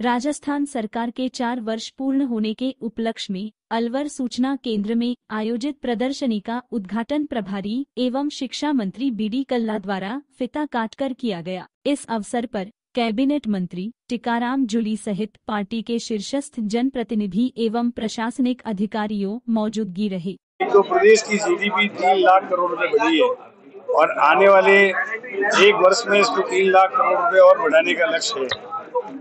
राजस्थान सरकार के चार वर्ष पूर्ण होने के उपलक्ष्य में अलवर सूचना केंद्र में आयोजित प्रदर्शनी का उद्घाटन प्रभारी एवं शिक्षा मंत्री बीडी कल्ला द्वारा फिता काटकर किया गया। इस अवसर पर कैबिनेट मंत्री टिकाराम जुली सहित पार्टी के शीर्षस्थ जनप्रतिनिधि एवं प्रशासनिक अधिकारियों मौजूदगी रहे। तो प्रदेश की जीडीपी तीन लाख करोड़ रुपए बढ़ी है और आने वाले एक वर्ष में इसको तीन लाख करोड़ रुपए और बढ़ाने का लक्ष्य है।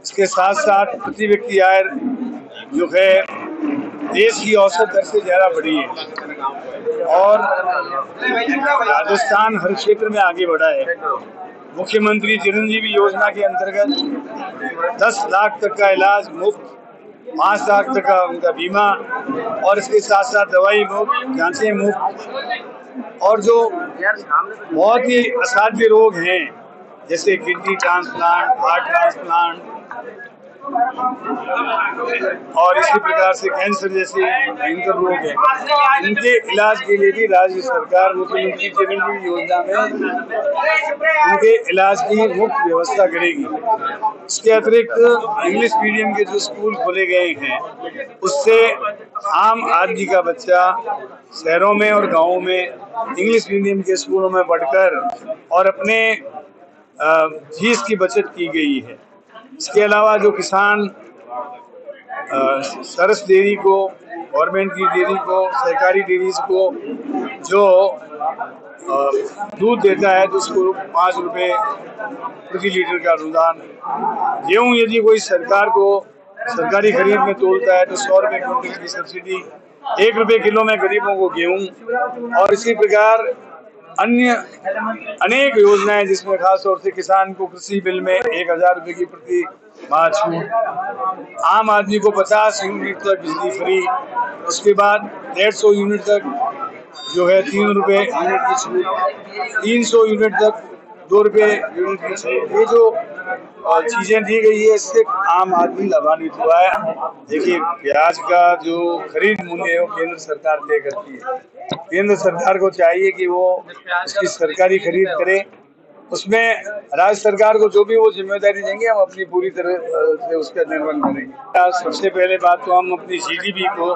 इसके साथ साथ प्रति व्यक्ति आय जो है, देश की औसत दर से ज़्यादा बढ़ी है। और राजस्थान हर क्षेत्र में आगे बढ़ा है। मुख्यमंत्री चिरंजीवी योजना के अंतर्गत 10 लाख तक का इलाज मुफ़्त, पाँच लाख तक का उनका बीमा और इसके साथ साथ दवाई मुफ़्त, जांचें मुफ़्त। और जो बहुत ही असाध्य रोग हैं जैसे किडनी ट्रांसप्लांट, हार्ट ट्रांसप्लांट, और इसी प्रकार से कैंसर जैसे भयंकर रोग हैं। इनके इलाज के लिए भी राज्य सरकार, मुख्यमंत्री चिरंजीवी योजना में उनके इलाज की मुफ़्त व्यवस्था करेगी। इसके अतिरिक्त इंग्लिश मीडियम के जो स्कूल खोले गए हैं, उससे आम आदमी का बच्चा शहरों में और गाँवों में इंग्लिश मीडियम के स्कूलों में पढ़कर और अपने फ़ीस की बचत की गई है। इसके अलावा जो किसान सरस डेयरी को, गवर्नमेंट की डेयरी को, सरकारी डेयरीज को जो दूध देता है तो उसको पाँच रुपये प्रति लीटर का अनुदान। गेहूँ यदि कोई सरकार को सरकारी खरीद में तोलता है तो सौ रुपये क्विंटल की सब्सिडी, एक रुपये किलो में गरीबों को गेहूँ। और इसी प्रकार अन्य अनेक योजनाएँ जिसमें खास तौर से किसान को कृषि बिल में एक हज़ार रुपए की प्रति माह छूट आम आदमी को पचास यूनिट तक बिजली फ्री, उसके बाद डेढ़ सौ यूनिट तक जो है तीन रुपए यूनिट की छूट, तीन सौ यूनिट तक दो रुपये यूनिट की छूट। ये जो चीज़ें दी गई है, इससे आम आदमी लाभान्वित हुआ है। देखिए, प्याज का जो खरीद मूल्य है, वो केंद्र सरकार तय करती है। केंद्र सरकार को चाहिए कि वो इसकी सरकारी खरीद करे। उसमें राज्य सरकार को जो भी वो ज़िम्मेदारी देंगे, हम अपनी पूरी तरह से उसका निर्वहन करेंगे। सबसे पहले बात तो हम अपनी जीडीपी को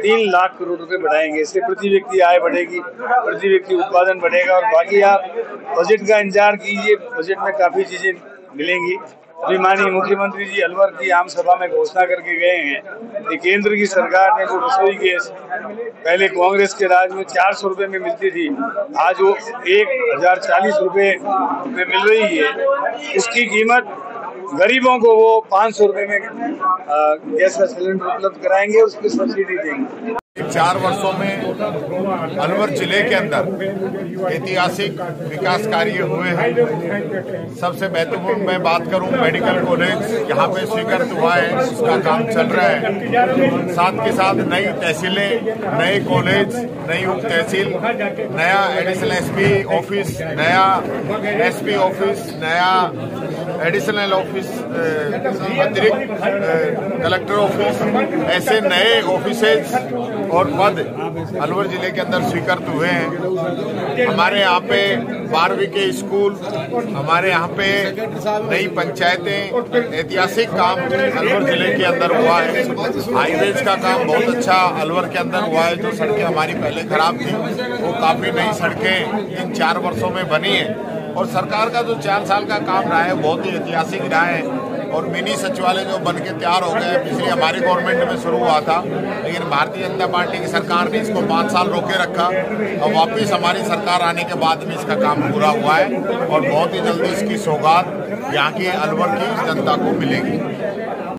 तीन लाख करोड़ रुपए बढ़ाएँगे। इससे प्रति व्यक्ति आय बढ़ेगी, प्रति व्यक्ति उत्पादन बढ़ेगा। और बाकी आप बजट का इंतज़ार कीजिए। बजट में काफ़ी चीज़ें मिलेंगी। अभी माननीय मुख्यमंत्री जी अलवर की आम सभा में घोषणा करके गए हैं कि केंद्र की सरकार ने जो रसोई गैस पहले कांग्रेस के राज में चार सौ रुपये में मिलती थी, आज वो एक हज़ार चालीस रुपये में मिल रही है। उसकी कीमत गरीबों को वो पाँच सौ रुपये में गैस का सिलेंडर उपलब्ध कराएँगे, उसकी सब्सिडी देंगे। चार वर्षों में अलवर ज़िले के अंदर ऐतिहासिक विकास कार्य हुए हैं। सबसे महत्वपूर्ण मैं बात करूँ मेडिकल कॉलेज यहाँ पे स्वीकृत हुआ है उसका काम चल रहा है। साथ के साथ नई तहसीलें, नए कॉलेज नई उप तहसील, नया एडिशनल एसपी ऑफ़िस नया एसपी ऑफ़िस नया एडिशनल ऑफ़िस अतिरिक्त कलेक्टर ऑफ़िस ऐसे नए ऑफिसेज और पद अलवर ज़िले के अंदर स्वीकृत हुए हैं। हमारे यहाँ पे बारहवीं के स्कूल, हमारे यहाँ पे नई पंचायतें, ऐतिहासिक काम अलवर ज़िले के अंदर हुआ है। हाईवेज का काम बहुत अच्छा अलवर के अंदर हुआ है। जो सड़कें हमारी पहले खराब थी, वो काफ़ी नई सड़कें इन चार वर्षों में बनी है। और सरकार का जो चार साल का काम रहा है, बहुत ही ऐतिहासिक रहा है। और मिनी सचिवालय जो बन के तैयार हो गए पिछली हमारी गवर्नमेंट में शुरू हुआ था, लेकिन भारतीय जनता पार्टी की सरकार ने इसको पाँच साल रोके रखा और वापस हमारी सरकार आने के बाद में इसका काम पूरा हुआ है और बहुत ही जल्दी इसकी सौगात यहाँ की अलवर की जनता को मिलेगी।